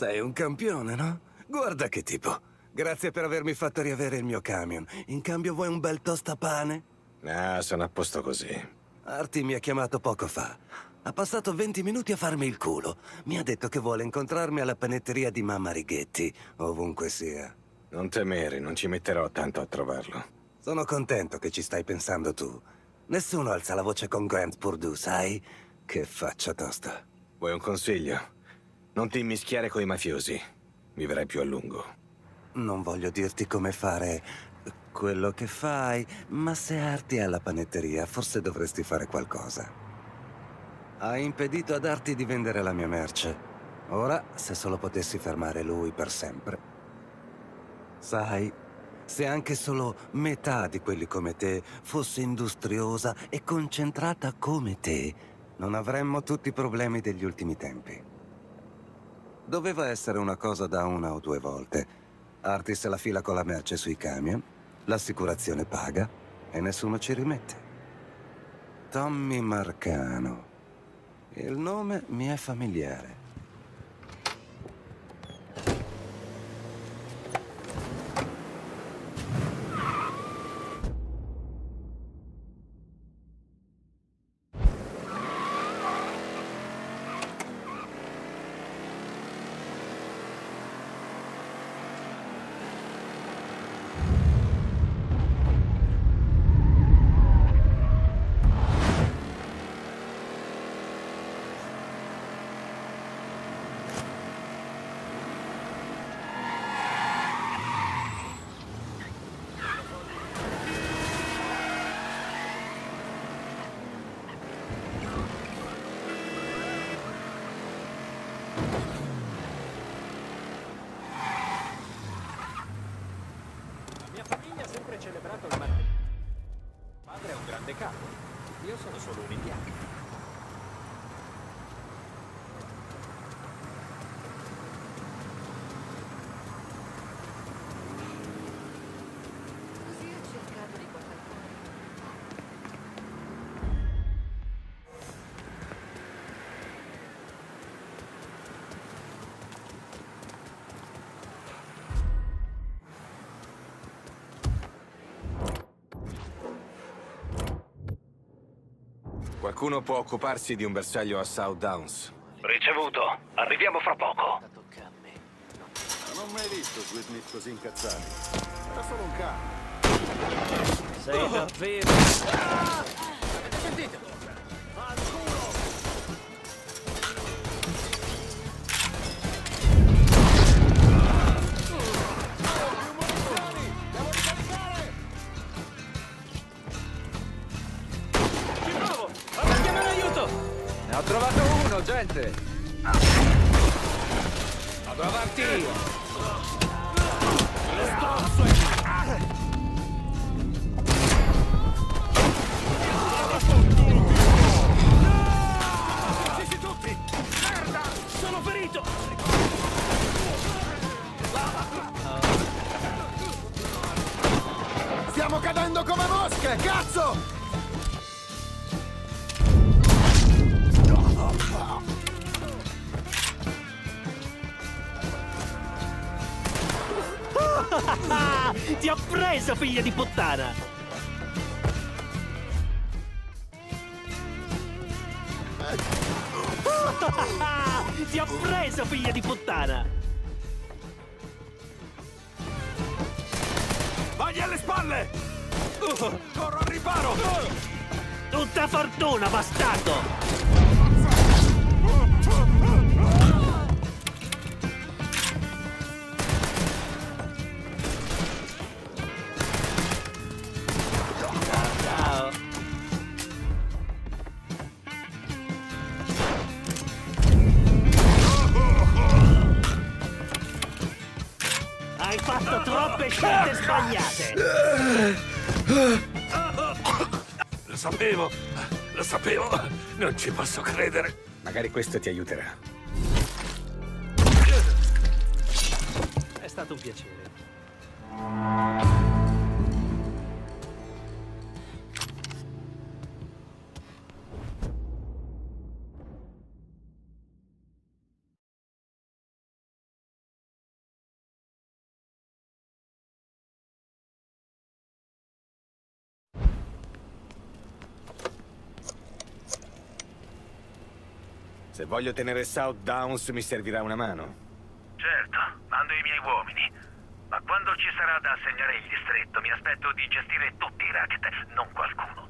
Sei un campione, no? Guarda che tipo. Grazie per avermi fatto riavere il mio camion. In cambio vuoi un bel tostapane? Ah, sono a posto così. Arti mi ha chiamato poco fa. Ha passato 20 minuti a farmi il culo. Mi ha detto che vuole incontrarmi alla panetteria di Mamma Righetti, ovunque sia. Non temere, non ci metterò tanto a trovarlo. Sono contento che ci stai pensando tu. Nessuno alza la voce con Grant Purdue, sai? Che faccia tosta. Vuoi un consiglio? Non ti immischiare coi mafiosi. Vivrai più a lungo. Non voglio dirti come fare quello che fai, ma se Arti è alla panetteria, forse dovresti fare qualcosa. Hai impedito ad Arti di vendere la mia merce. Ora, se solo potessi fermare lui per sempre. Sai, se anche solo metà di quelli come te fosse industriosa e concentrata come te, non avremmo tutti i problemi degli ultimi tempi. Doveva essere una cosa da una o due volte. Arti se la fila con la merce sui camion, l'assicurazione paga e nessuno ci rimette. Tommy Marcano. Il nome mi è familiare. La mia famiglia ha sempre celebrato il martedì. Padre è un grande capo. Io sono solo un indiano. Così ho cercato di qualcosa. Qualcuno può occuparsi di un bersaglio a South Downs. Ricevuto. Arriviamo fra poco. Non ho mai visto Sweet Smith così incazzati. Era solo un cane. Sei davvero... ho trovato uno, gente! Vado avanti io! Sono ferito! Stiamo cadendo come mosche, cazzo! Ti ho preso, figlia di puttana! Ti ho preso, figlia di puttana! Vai alle spalle! Corro al riparo! Tutta fortuna, bastardo! Hai fatto troppe scelte sbagliate! Lo sapevo. Lo sapevo. Non ci posso credere. Magari questo ti aiuterà. È stato un piacere. Se voglio tenere South Downs mi servirà una mano. Certo, mando i miei uomini. Ma quando ci sarà da assegnare il distretto, mi aspetto di gestire tutti i racket, non qualcuno.